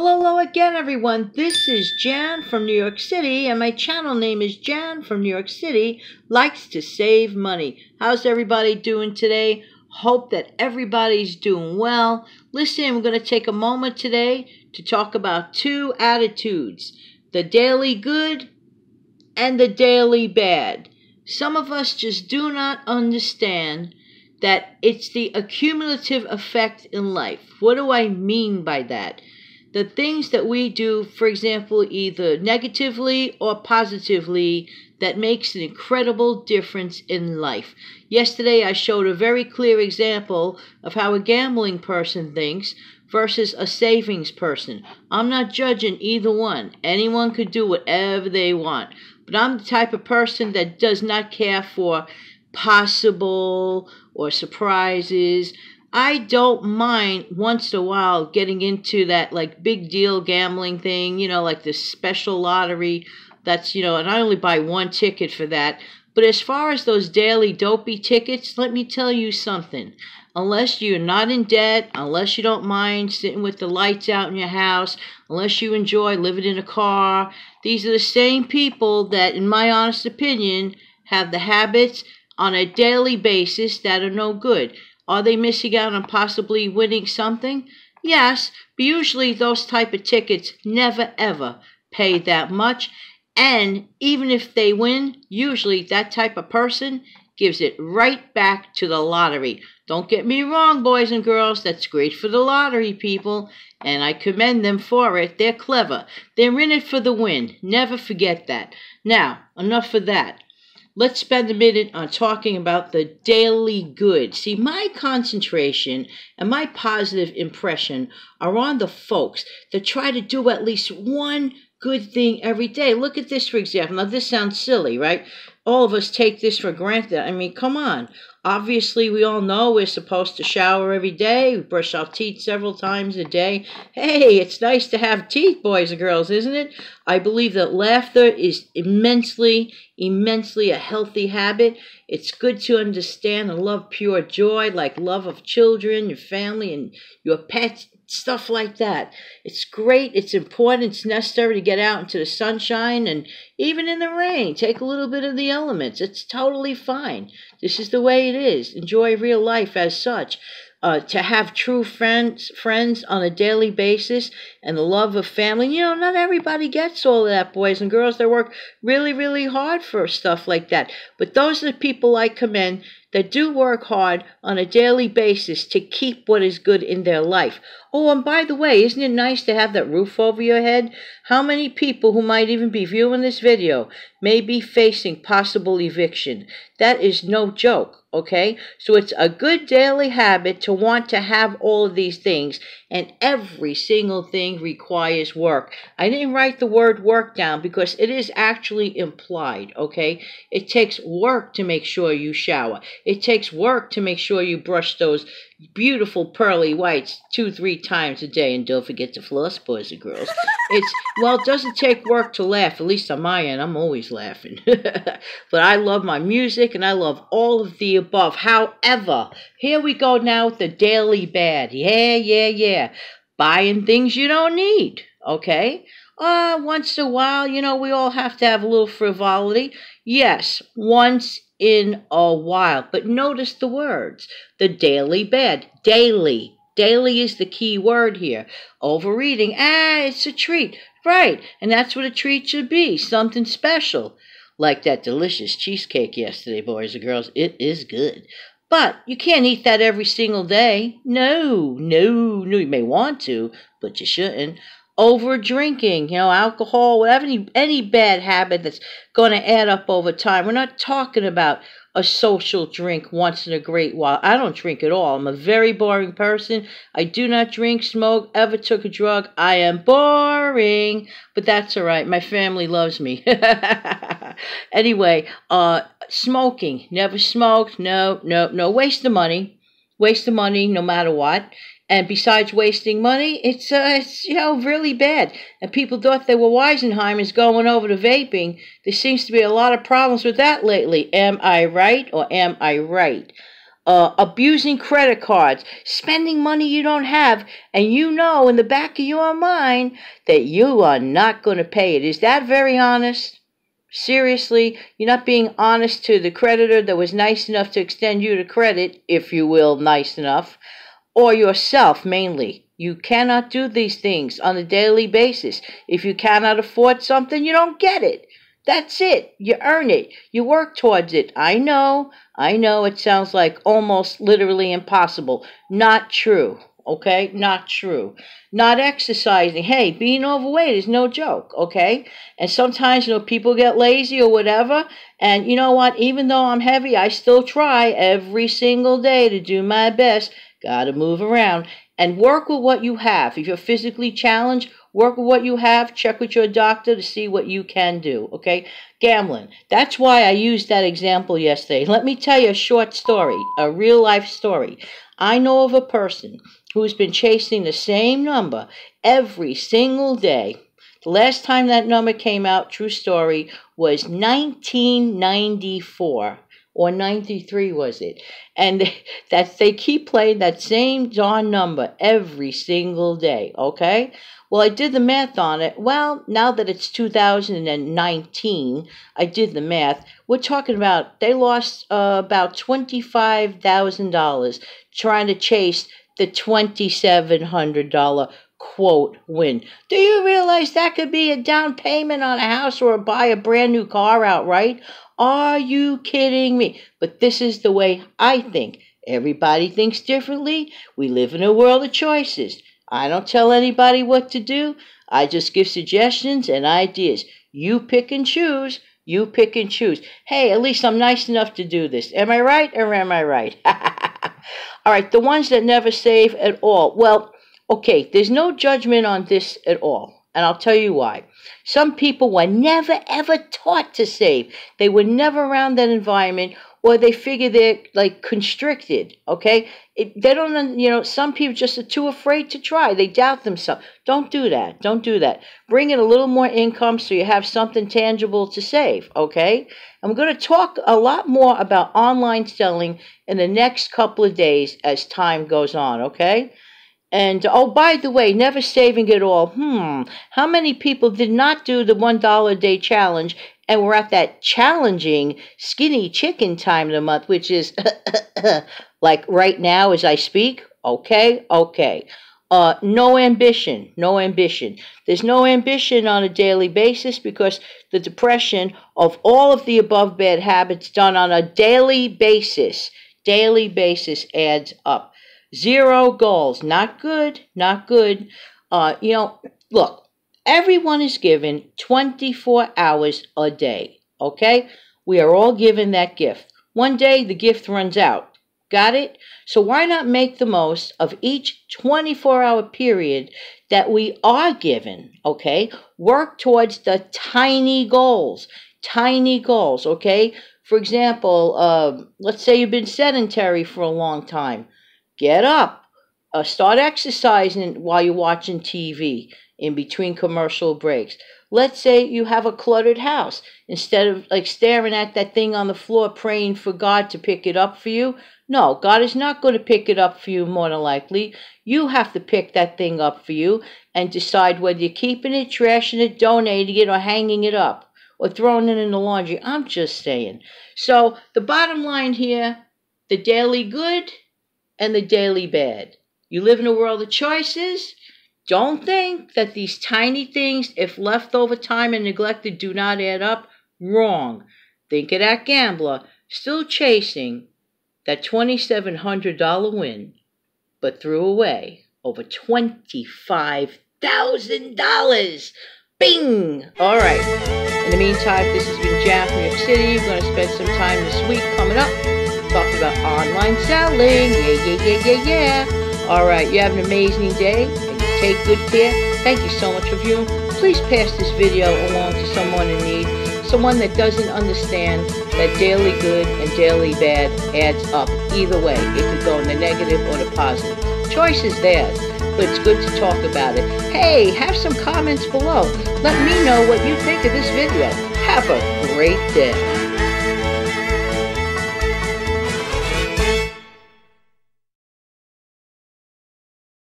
Hello, hello again, everyone. This is Jan from New York City, and my channel name is Jan from New York City. Likes to save money. How's everybody doing today? Hope that everybody's doing well. Listen, we're going to take a moment today to talk about two attitudes the daily good and the daily bad. Some of us just do not understand that it's the accumulative effect in life. What do I mean by that? The things that we do, for example, either negatively or positively, that makes an incredible difference in life. Yesterday, I showed a very clear example of how a gambling person thinks versus a savings person. I'm not judging either one. Anyone could do whatever they want. But I'm the type of person that does not care for possible or surprises. I don't mind once in a while getting into that like big deal gambling thing, you know, like the special lottery. That's, you know, and I only buy one ticket for that. But as far as those daily dopey tickets, let me tell you something. Unless you're not in debt, unless you don't mind sitting with the lights out in your house, unless you enjoy living in a car, these are the same people that, in my honest opinion, have the habits on a daily basis that are no good. Are they missing out on possibly winning something? Yes, but usually those type of tickets never ever pay that much. And even if they win, usually that type of person gives it right back to the lottery. Don't get me wrong, boys and girls, that's great for the lottery people, and I commend them for it. They're clever. They're in it for the win. Never forget that. Now, enough of that let's spend a minute on talking about the daily good. See, my concentration and my positive impression are on the folks that try to do at least one good thing every day. Look at this, for example. Now, this sounds silly, right? All of us take this for granted. I mean, come on. Obviously, we all know we're supposed to shower every day, brush our teeth several times a day. Hey, it's nice to have teeth, boys and girls, isn't it? I believe that laughter is immensely, immensely a healthy habit. It's good to understand and love pure joy, like love of children, your family, and your pets stuff like that. It's great, it's important, it's necessary to get out into the sunshine and even in the rain. Take a little bit of the elements. It's totally fine. This is the way it is. Enjoy real life as such. Uh, to have true friends friends on a daily basis and the love of family. You know, not everybody gets all of that, boys and girls. They work really, really hard for stuff like that. But those are the people I commend that do work hard on a daily basis to keep what is good in their life. Oh, and by the way, isn't it nice to have that roof over your head? How many people who might even be viewing this video may be facing possible eviction? That is no joke, okay? So it's a good daily habit to want to have all of these things, and every single thing requires work. I didn't write the word work down because it is actually implied, okay? It takes work to make sure you shower. It takes work to make sure you brush those beautiful pearly whites two, three times a day. And don't forget to floss, boys and girls. It's, well, it doesn't take work to laugh, at least on my end. I'm always laughing. but I love my music and I love all of the above. However, here we go now with the daily bad. Yeah, yeah, yeah. Buying things you don't need, okay? Uh, once in a while, you know, we all have to have a little frivolity. Yes, once in a while. But notice the words the daily bed, daily. Daily is the key word here. Overeating, ah, it's a treat. Right, and that's what a treat should be something special. Like that delicious cheesecake yesterday, boys and girls. It is good. But you can't eat that every single day. No, no, no. You may want to, but you shouldn't over drinking, you know, alcohol, whatever, any, any bad habit that's going to add up over time. We're not talking about a social drink once in a great while. I don't drink at all. I'm a very boring person. I do not drink, smoke, ever took a drug. I am boring, but that's all right. My family loves me. anyway, uh, smoking. Never smoked. No, no, no. Waste of money. Waste of money no matter what. And besides wasting money, it's, uh, it's, you know, really bad. And people thought they were Weisenheimers going over to vaping. There seems to be a lot of problems with that lately. Am I right or am I right? uh, abusing credit cards, spending money you don't have, and you know in the back of your mind that you are not going to pay it. Is that very honest? Seriously, you're not being honest to the creditor that was nice enough to extend you the credit, if you will, nice enough, or yourself mainly. You cannot do these things on a daily basis. If you cannot afford something, you don't get it. That's it. You earn it. You work towards it. I know. I know it sounds like almost literally impossible. Not true. Okay? Not true. Not exercising. Hey, being overweight is no joke. Okay? And sometimes, you know, people get lazy or whatever. And you know what? Even though I'm heavy, I still try every single day to do my best. Gotta move around and work with what you have. If you're physically challenged, Work with what you have. Check with your doctor to see what you can do. Okay? Gambling. That's why I used that example yesterday. Let me tell you a short story, a real life story. I know of a person who's been chasing the same number every single day. The last time that number came out, true story, was 1994 or 93 was it and that they keep playing that same darn number every single day okay well, I did the math on it. Well, now that it's 2019, I did the math. We're talking about they lost uh, about $25,000 trying to chase the $2,700 quote win. Do you realize that could be a down payment on a house or buy a brand new car outright? Are you kidding me? But this is the way I think. Everybody thinks differently. We live in a world of choices. I don't tell anybody what to do. I just give suggestions and ideas. You pick and choose. You pick and choose. Hey, at least I'm nice enough to do this. Am I right or am I right? all right, the ones that never save at all. Well, okay, there's no judgment on this at all. And I'll tell you why. Some people were never ever taught to save. They were never around that environment or they figure they're like constricted, okay? It, they don't, you know, some people just are too afraid to try. They doubt themselves. Don't do that. Don't do that. Bring in a little more income so you have something tangible to save, okay? I'm going to talk a lot more about online selling in the next couple of days as time goes on, okay? And oh, by the way, never saving it all. Hmm, how many people did not do the $1 a day challenge and we're at that challenging skinny chicken time of the month, which is like right now as I speak. Okay, okay. Uh, no ambition, no ambition. There's no ambition on a daily basis because the depression of all of the above bad habits done on a daily basis, daily basis adds up. Zero goals, not good, not good. Uh, you know, look, Everyone is given 24 hours a day, okay? We are all given that gift. One day the gift runs out. Got it? So why not make the most of each 24 hour period that we are given, okay? Work towards the tiny goals. Tiny goals, okay? For example, uh, let's say you've been sedentary for a long time. Get up. Uh, start exercising while you're watching TV in between commercial breaks. Let's say you have a cluttered house. Instead of like staring at that thing on the floor praying for God to pick it up for you, no, God is not going to pick it up for you more than likely. You have to pick that thing up for you and decide whether you're keeping it, trashing it, donating it, or hanging it up or throwing it in the laundry. I'm just saying. So the bottom line here the daily good and the daily bad. You live in a world of choices. Don't think that these tiny things, if left over time and neglected, do not add up. Wrong. Think of that gambler still chasing that $2,700 win, but threw away over $25,000. Bing! All right. In the meantime, this has been Jan from New York City. We're going to spend some time this week coming up talking about online selling. Yeah, yeah, yeah, yeah, yeah. All right. You have an amazing day. and you Take good care. Thank you so much for viewing. Please pass this video along to someone in need, someone that doesn't understand that daily good and daily bad adds up. Either way, it could go in the negative or the positive. Choice is theirs, but it's good to talk about it. Hey, have some comments below. Let me know what you think of this video. Have a great day.